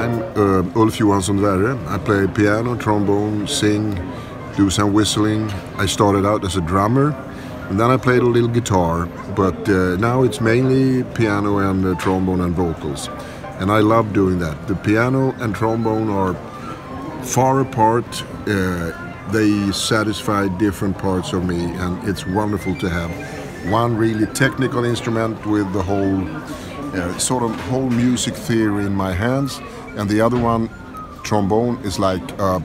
I'm uh, Ulf Johansson Werre. I play piano, trombone, sing, do some whistling. I started out as a drummer and then I played a little guitar, but uh, now it's mainly piano and uh, trombone and vocals. And I love doing that. The piano and trombone are far apart. Uh, they satisfy different parts of me, and it's wonderful to have one really technical instrument with the whole uh, sort of whole music theory in my hands, and the other one, trombone, is like a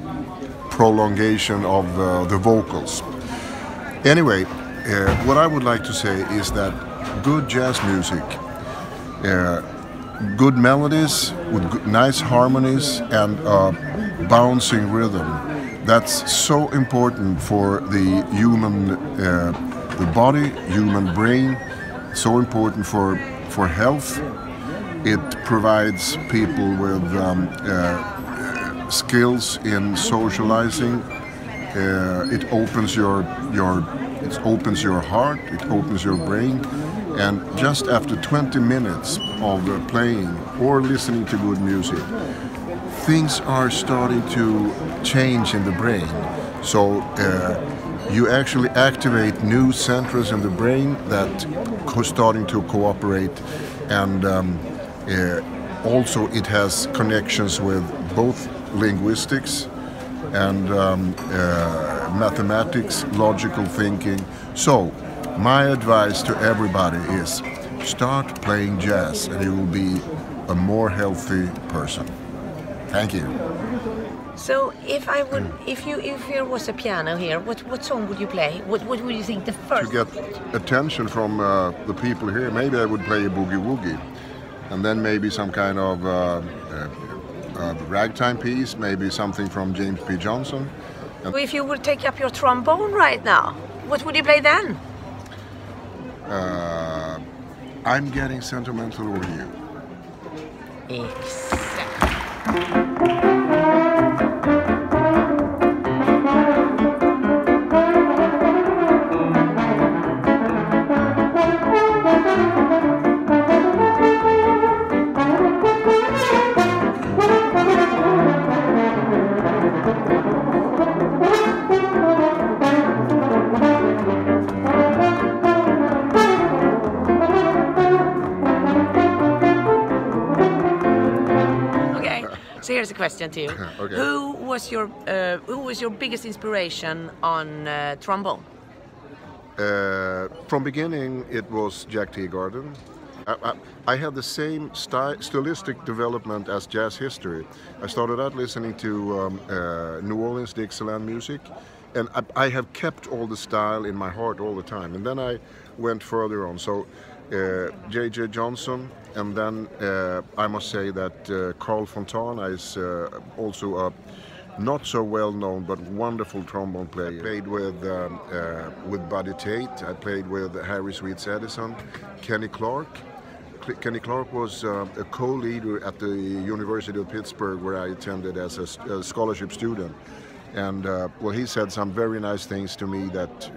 prolongation of uh, the vocals. Anyway, uh, what I would like to say is that good jazz music, uh, good melodies with good, nice harmonies and bouncing rhythm, that's so important for the human, uh, the body, human brain, so important for, for health. It provides people with um, uh, skills in socializing. Uh, it opens your your it opens your heart, it opens your brain, and just after 20 minutes of playing or listening to good music, things are starting to change in the brain. So uh, you actually activate new centers in the brain that are starting to cooperate, and um, uh, also it has connections with both linguistics and um, uh, mathematics, logical thinking. So, my advice to everybody is start playing jazz and you will be a more healthy person. Thank you. So if I would, if you, if there was a piano here, what what song would you play? What what would you think the first? To get attention from uh, the people here, maybe I would play a boogie woogie, and then maybe some kind of uh, uh, uh, ragtime piece, maybe something from James P. Johnson. And if you would take up your trombone right now, what would you play then? Uh, I'm getting sentimental over you. Exactly. Question to you. okay. Who was your uh, who was your biggest inspiration on uh, trombone? Uh, from beginning, it was Jack Teagarden. I, I, I, had the same sty stylistic development as jazz history. I started out listening to um, uh, New Orleans Dixieland music, and I, I, have kept all the style in my heart all the time. And then I went further on. So J.J. Uh, Johnson, and then uh, I must say that uh, Carl Fontana is also a not so well known but wonderful trombone player. I played with um, uh, with Buddy Tate. I played with Harry Sweets Edison, Kenny Clarke. Kenny Clarke was uh, a co-leader at the University of Pittsburgh where I attended as a, a scholarship student. And uh, well, he said some very nice things to me that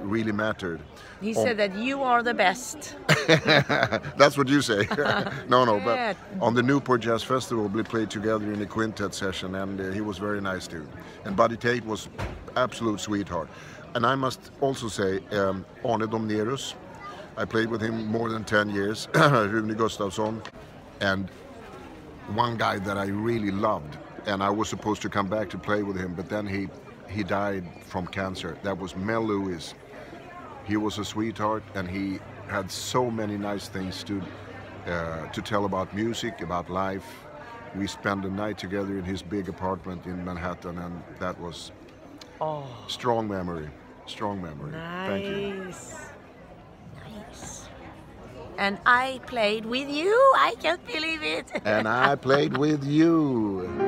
really mattered. He said that you are the best. That's what you say. no, no, but on the Newport Jazz Festival, we played together in a quintet session, and uh, he was very nice too. And Buddy Tate was absolute sweetheart. And I must also say, um, Arne Domnerus, I played with him more than 10 years, Rune Gustafsson, and one guy that I really loved, and I was supposed to come back to play with him, but then he he died from cancer. That was Mel Lewis. He was a sweetheart, and he had so many nice things to uh, to tell about music, about life. We spent a night together in his big apartment in Manhattan, and that was oh. strong memory. Strong memory. Nice. Thank you. Nice. And I played with you. I can't believe it. and I played with you.